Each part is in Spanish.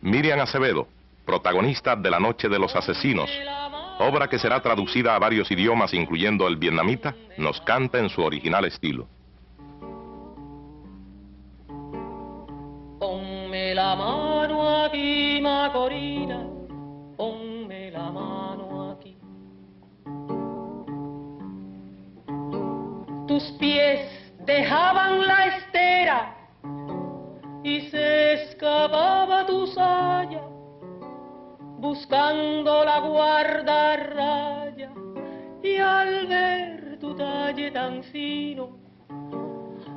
Miriam Acevedo, protagonista de La Noche de los Asesinos, obra que será traducida a varios idiomas incluyendo el vietnamita, nos canta en su original estilo. Ponme la mano aquí, Macorina, ponme la mano aquí. Tus pies dejaban la estera buscando la guarda raya y al ver tu talle tan fino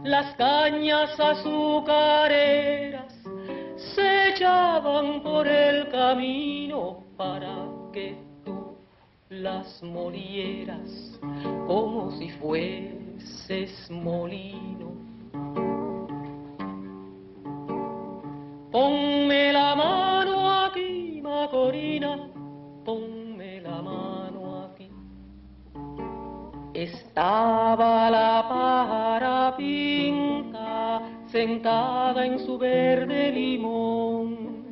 las cañas azucareras se echaban por el camino para que tú las molieras como si fueses molino. Estaba la pájara pinta sentada en su verde limón.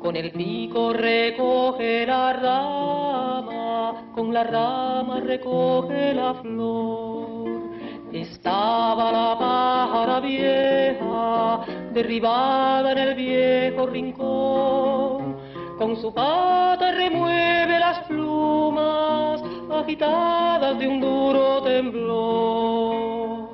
Con el pico recoge la rama, con la rama recoge la flor. Estaba la pájara vieja derribada en el viejo rincón. Con su pata agitadas de un duro temblor.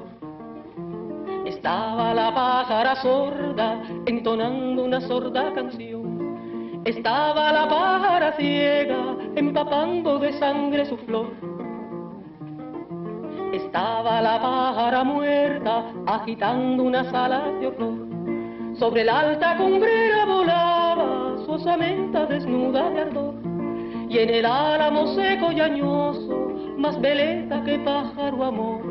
Estaba la pájara sorda entonando una sorda canción. Estaba la pájara ciega empapando de sangre su flor. Estaba la pájara muerta agitando unas alas de horror. Sobre la alta cumbrera volaba su osamenta desnuda de ardor. Y en el álamo seco y añoso, más veleta que pájaro amor.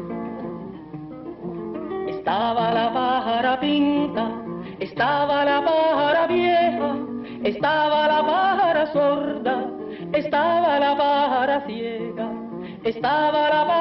Estaba la pájara pinta, estaba la pájara vieja, estaba la pájara sorda, estaba la pájara ciega, estaba la pájara